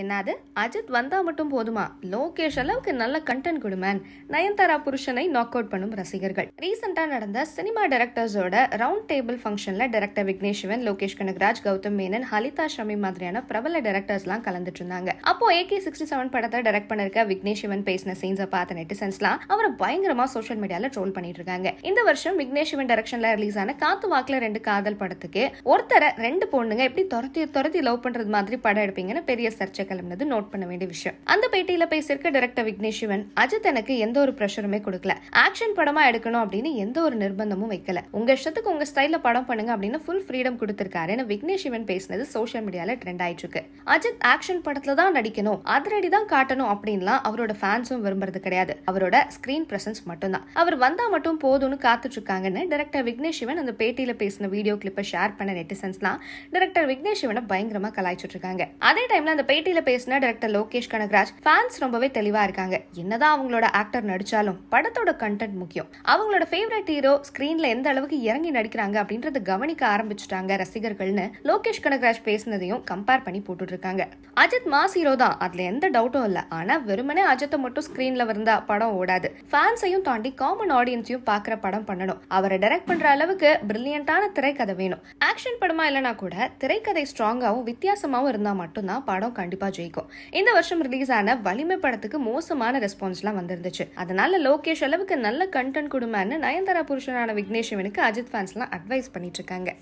என்னது? அஜித் வந்தா மட்டும் போதுமா? லோகேஷ் அளவுக்கு நல்ல கண்டென்ட் கொடுமேன் நயன்தாரா புருஷனை நாக் அவுட் பண்ணும் ரசிகர்கள். ரீசெண்டா நடந்த சினிமா டைரக்டர்ஸோட ரவுண்ட் டேபிள் ஃபங்க்ஷன்ல டைரக்டர் விக்னேஷ் சிவன் லோகேஷ் கனகராஜ் கௌதம் மேனன் ஹலிதா ஷமி மாதிரியான பிரபல டைரக்டர்ஸ்லாம் கலந்துட்டு இருந்தாங்க. அப்போ ஏகே சிக்ஸ்டி செவன் படத்தை டைரக்ட் பண்ணிருக்க விக்னேஷ் சிவன் பேசின சீன்ஸை பார்த்த நெட்டிசன்ஸ்லாம் அவரை பயங்கரமா சோஷியல் மீடியால ட்ரோல் பண்ணிட்டு இருக்காங்க. இந்த வருஷம் விக்னேஷ் சிவன் டைரக்ஷன்ல ரிலீஸ் ஆன காத்து வாக்குல ரெண்டு காதல் படத்துக்கு ஒருத்தரை ரெண்டு பொண்ணுங்க எப்படி துரத்தி துரத்தி லவ் பண்றது மாதிரி படம் எடுப்பீங்கன்னு பெரிய சர்ச்சை கிளம்பினது நோட் பண்ண வேண்டிய விஷயம். அந்த பேட்டியில பேசியிருக்க டைரக்டர் விக்னேஷ் சிவன் அஜித் எனக்கு எந்த ஒரு ப்ரெஷருமே கொடுக்கல. ஆக்ஷன் படமா எடுக்கணும் அப்படின்னு எந்த ஒரு நிர்பந்தமும் வைக்கல. உங்க இஷ்டத்துக்கு உங்க ஸ்டைல படம் பண்ணுங்க அப்படின்னு ஃபுல் ஃப்ரீடம் கொடுத்திருக்காருன்னு விக்னேஷ் சிவன் பேசினது சோஷியல் மீடியால ட்ரெண்ட் ஆயிட்டு இருக்கு அஜித் ஆக்ஷன் படத்துல தான் நடிக்கணும். அதிரடி தான் காட்டணும் அப்படின்லாம் அவரோட ஃபேன்ஸும் விரும்புறது கிடையாது. அவரோட ஸ்கிரீன் பிரசன்ஸ் மட்டும்தான். அவர் வந்தா மட்டும் போதும்னு காத்துட்டு இருக்காங்கன்னு டைரக்டர் விக்னேஷ் சிவன் அந்த பேட்டியில பேசின வீடியோ கிளிப்பை ஷேர் பண்ண நெட்டிசன்ஸ்லாம் டைரக்டர் விக்னேஷ் சிவனை பயங்கரமா கலாய்ச்சிட்டு இருக்காங்க அதே டைம்ல அந்த பேட்டியில பேசின டேரக்டர் லோகேஷ் கனகராஜ் ஃபேன்ஸ் ரொம்பவே தெளிவா இருக்காங்க. என்னதான் அவங்களோட ஆக்டர் நடிச்சாலும் படத்தோட கண்டென்ட் முக்கியம். அவங்களோட ஃபேவரட் ஹீரோ ஸ்கிரீன்ல எந்த அளவுக்கு இறங்கி நடிக்கிறாங்க அப்படின்றத கவனிக்க ஆரம்பிச்சுட்டாங்க ரசிகர்கள்னு லோகேஷ் கனகராஜ் பேசினதையும் கம்பேர் பண்ணி போட்டுட்டு இருக்காங்க அஜித் மாஸ் ஹீரோ தான். அதுல எந்த டவுட்டும் இல்ல. ஆனா வெறுமனே அஜித்தை மட்டும் ஸ்கிரீன்ல இருந்தா படம் ஓடாது. ஃபேன்ஸையும் தாண்டி காமன் ஆடியன்ஸையும் பாக்குற படம் பண்ணணும். அவரை டைரக்ட் பண்ற அளவுக்கு பிரில்லியண்டான திரைக்கதை வேணும். ஆக்ஷன் படமா இல்லைனா கூட திரைக்கதை ஸ்ட்ராங்காவும் வித்தியாசமாவும் இருந்தா மட்டும்தான் படம் கண்டிப்பா ஜெயிக்கும். இந்த வருஷம் ரிலீஸ் ஆன வலிமை படத்துக்கு மோசமான ரெஸ்பான்ஸ்லாம் வந்திருந்துச்சு. அதனால லோகேஷ் அளவுக்கு நல்ல கண்டென்ட் கொடுமான்னு நயன்தாரா புருஷனான விக்னேஷ் சிவனுக்கு அஜித் ஃபேன்ஸ்லாம் அட்வைஸ் பண்ணிட்டு இருக்காங்க.